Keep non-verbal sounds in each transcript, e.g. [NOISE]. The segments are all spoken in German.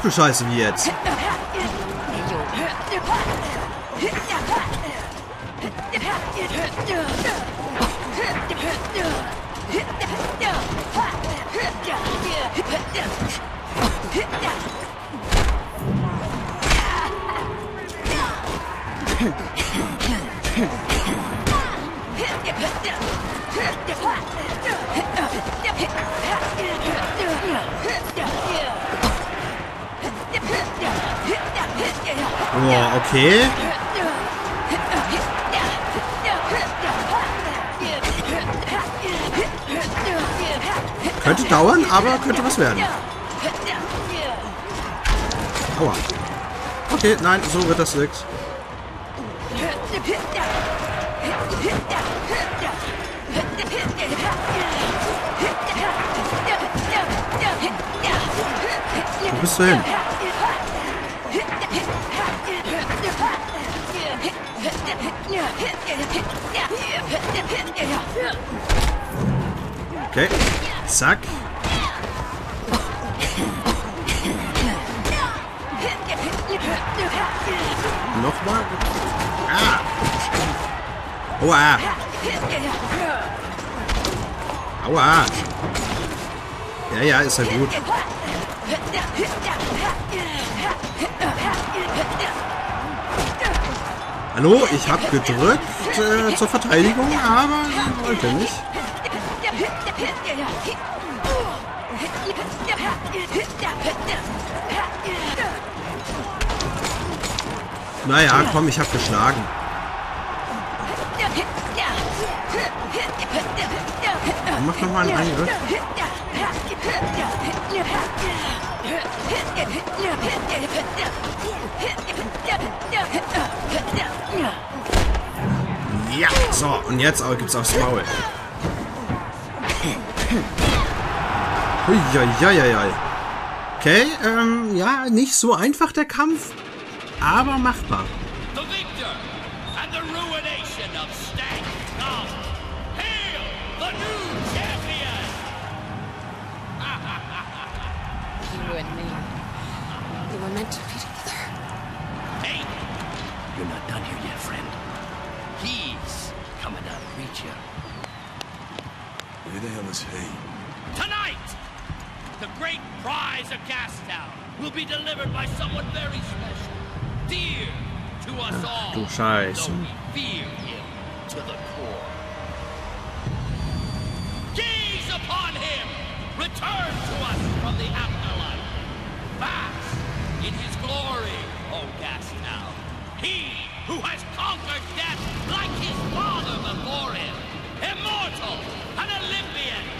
Ach du Scheiße, wie jetzt? Okay. Könnte dauern, aber könnte was werden. Aua. Okay, nein, so wird das nichts. Wo bist du hin? Okay. Zack. Nochmal. Ah. Aua. Aua. Ja, ja, ist ja gut. Hallo, ich habe gedrückt äh, zur Verteidigung, aber sie wollte nicht. Naja, komm, ich habe geschlagen. Mach noch mal einen Angriff. Ja, so, und jetzt gibt's aufs Maul. Huiuiuiui. Okay, ähm, ja, nicht so einfach der Kampf, aber machbar. The victor and the ruination of Stank death like his father before him. Immortal, an Olympian,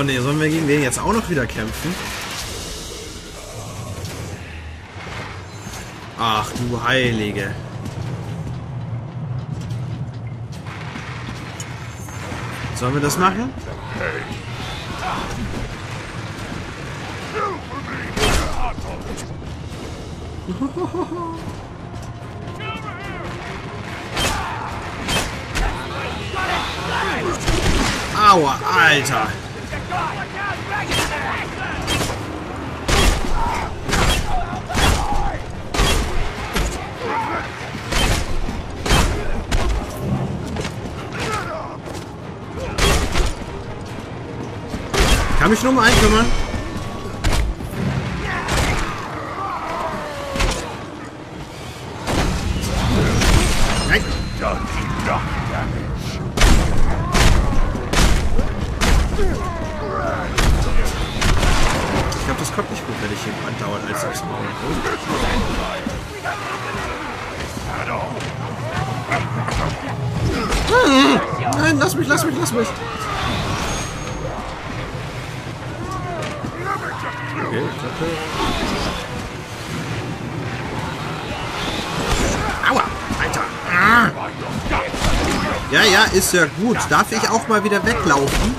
Oh ne, sollen wir gegen den jetzt auch noch wieder kämpfen? Ach du Heilige. Sollen wir das machen? Aua, Alter. Kann mich nur um einen kümmern. Ja, ja, ist ja gut. Darf ich auch mal wieder weglaufen?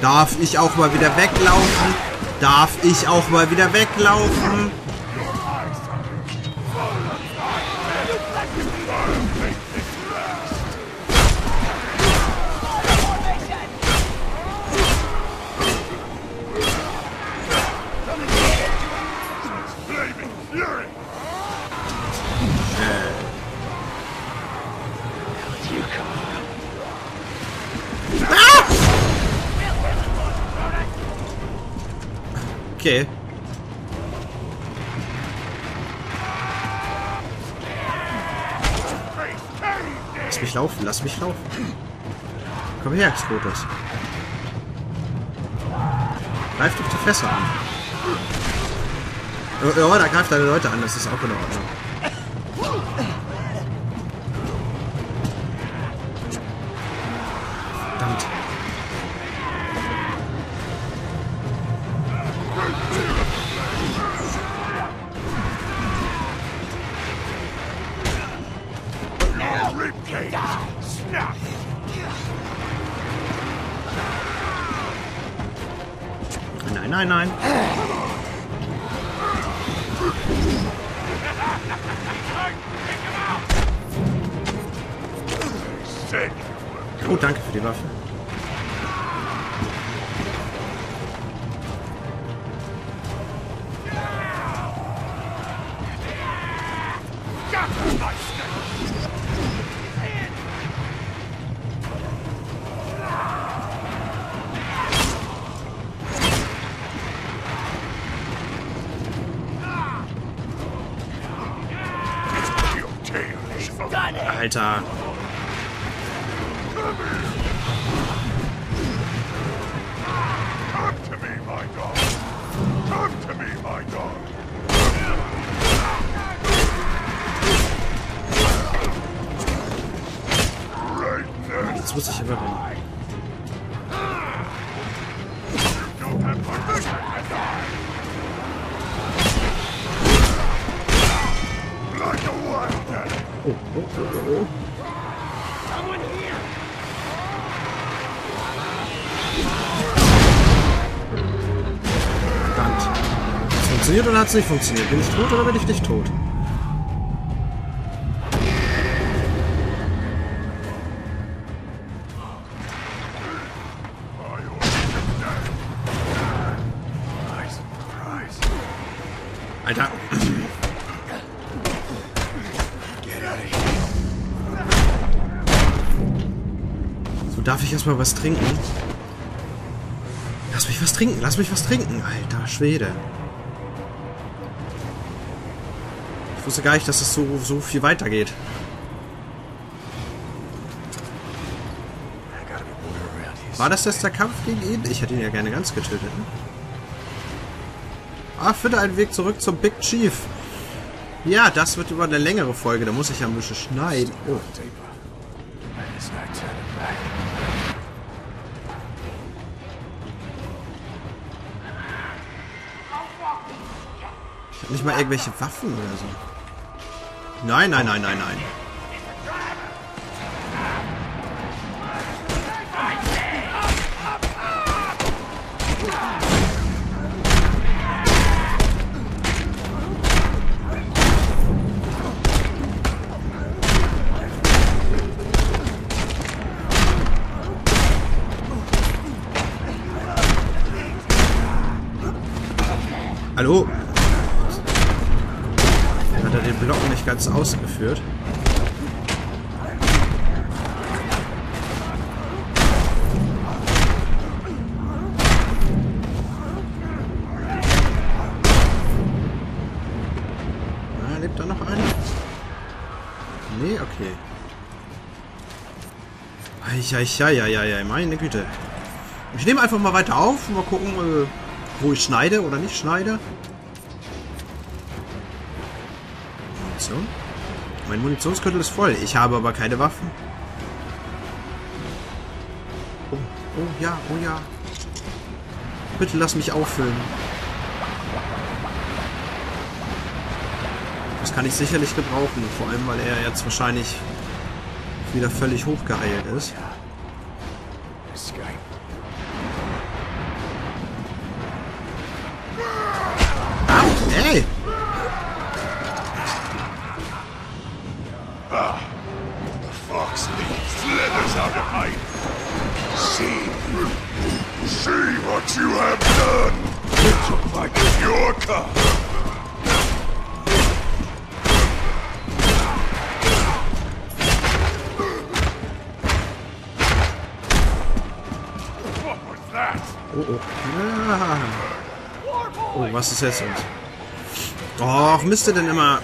Darf ich auch mal wieder weglaufen? Darf ich auch mal wieder weglaufen? Okay. Lass mich laufen, lass mich laufen. Komm her, Skrotus. Greif doch die Fässer an. Oh, da greift deine Leute an, das ist auch in Ordnung. Nein, nein. Oh, danke für die Waffe. Now. Jetzt muss ich. Don't Hat es funktioniert oder hat es nicht funktioniert? Bin ich tot oder bin ich nicht tot? Alter. So, darf ich erstmal was trinken? Mich was trinken, lass mich was trinken. Alter Schwede. Ich wusste gar nicht, dass es so, so viel weitergeht. War das jetzt der Kampf gegen ihn? Ich hätte ihn ja gerne ganz getötet. Ne? Ah, finde einen Weg zurück zum Big Chief. Ja, das wird über eine längere Folge. Da muss ich ja ein bisschen schneiden. Oh, nicht mal irgendwelche Waffen oder so. Nein, nein, nein, nein, nein. Hallo? Hat er den Block nicht ganz ausgeführt? Ah, lebt da noch einer? Nee, okay. Eieieiei, meine Güte. Ich nehme einfach mal weiter auf. Mal gucken, äh, wo ich schneide oder nicht schneide. Mein Munitionsgürtel ist voll. Ich habe aber keine Waffen. Oh, oh ja, oh ja. Bitte lass mich auffüllen. Das kann ich sicherlich gebrauchen. Vor allem, weil er jetzt wahrscheinlich wieder völlig hochgeheilt ist. Ja. What you have done. You took my your cup. Was? Oh, oh. Ja. Oh, was ist jetzt? Och, müsste denn immer...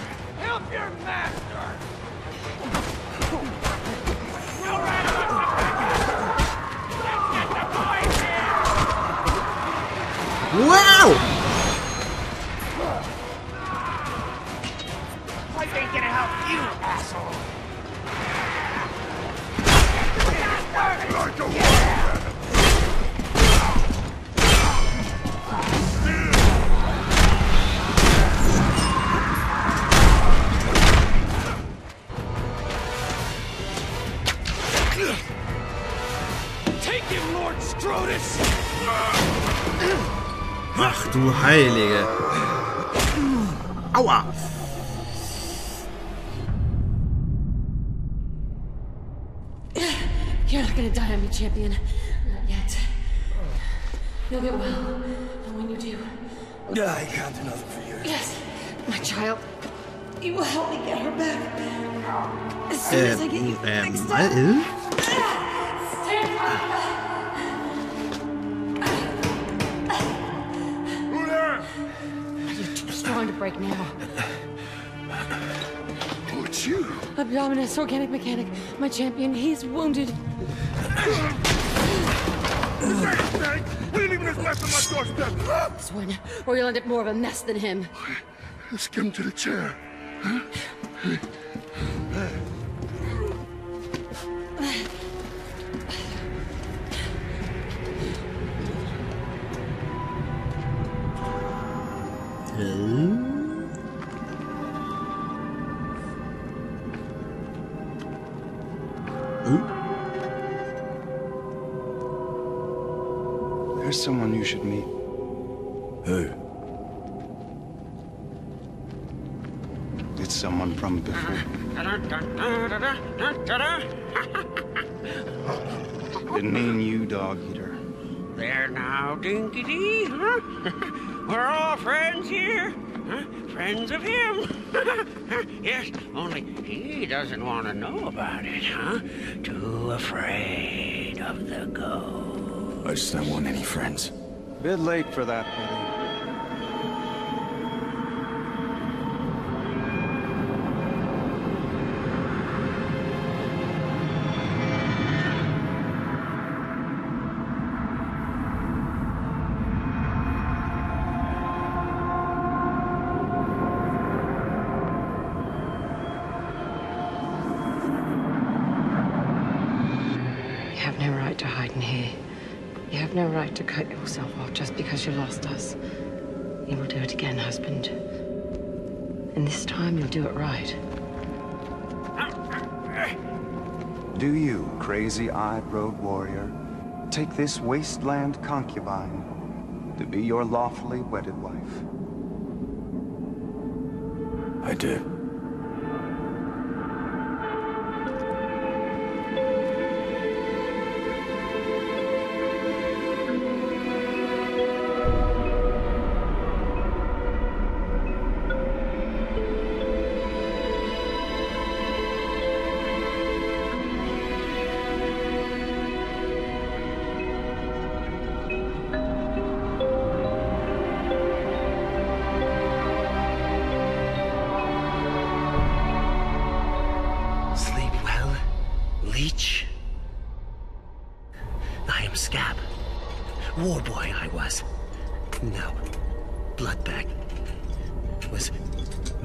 Aua! You're not gonna die on me, champion. Not yet. You'll get well. And when you do, Yeah, I can't do nothing for you. yes, my child, you will help me get her back. As soon eh, as I get you Ähm, fixed up. Break now. Oh, it's you. Abdominus, organic mechanic, my champion, he's wounded. Hey, we ain't even this left on my doorstep. This one, or you'll end up more of a mess than him. Let's get him to the chair. There's someone you should meet. Who? It's someone from before. Didn't mean you, dog eater. There now, Dinky Dee, huh? [LAUGHS] We're all friends here. Huh? Friends of him. [LAUGHS] yes, only he doesn't want to know about it, huh? Too afraid of the ghost. I just don't want any friends. Bit late for that, buddy. Yourself off just because you lost us. You will do it again, husband. And this time you'll do it right. Do you, crazy-eyed road warrior, take this wasteland concubine to be your lawfully wedded wife? I do.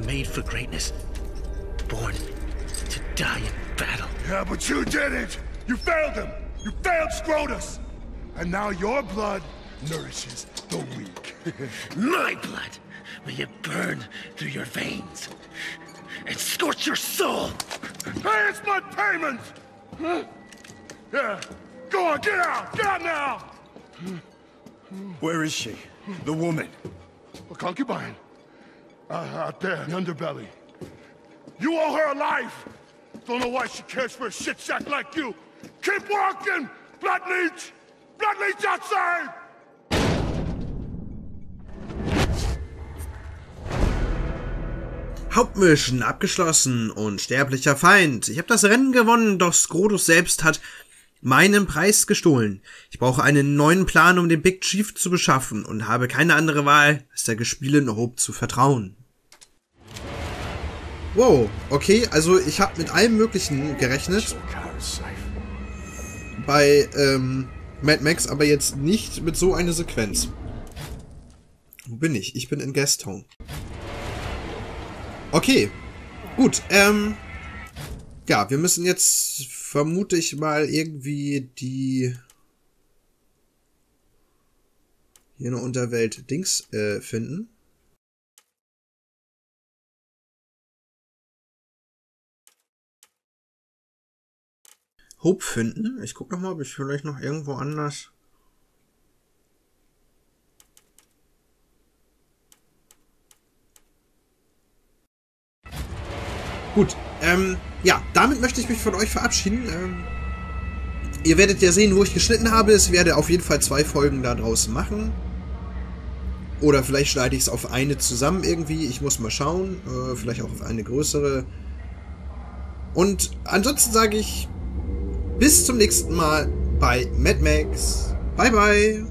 Made for greatness. Born to die in battle. Yeah, but you did it! You failed him! You failed Scrotus! And now your blood nourishes the weak. [LAUGHS] My blood! May it burn through your veins. and scorch your soul. Hey, it's my payment! Huh? Yeah. Go on, get out! Get out now! Where is she? The woman. A concubine. Uh, out there in the underbelly. You owe her a life! Don't know why she cares for a shit sack like you! Keep walking! Blood leech! Blood leech outside! Hauptmission abgeschlossen und sterblicher Feind. Ich habe das Rennen gewonnen, doch Skrodus selbst hat meinen Preis gestohlen. Ich brauche einen neuen Plan, um den Big Chief zu beschaffen und habe keine andere Wahl, als der gespielten Hope zu vertrauen. Wow, okay, also ich habe mit allem Möglichen gerechnet bei ähm, Mad Max, aber jetzt nicht mit so einer Sequenz. Wo bin ich? Ich bin in Gastown. Okay, gut, ähm, ja, wir müssen jetzt, vermute ich mal, irgendwie die hier in der Unterwelt Dings äh, finden. Hope finden. Ich guck noch mal, ob ich vielleicht noch irgendwo anders Gut, ähm, ja, damit möchte ich mich von euch verabschieden. Ähm, ihr werdet ja sehen, wo ich geschnitten habe. Es werde auf jeden Fall zwei Folgen da draußen machen. Oder vielleicht schneide ich es auf eine zusammen irgendwie. Ich muss mal schauen. Äh, vielleicht auch auf eine größere. Und ansonsten sage ich bis zum nächsten Mal bei Mad Max. Bye bye.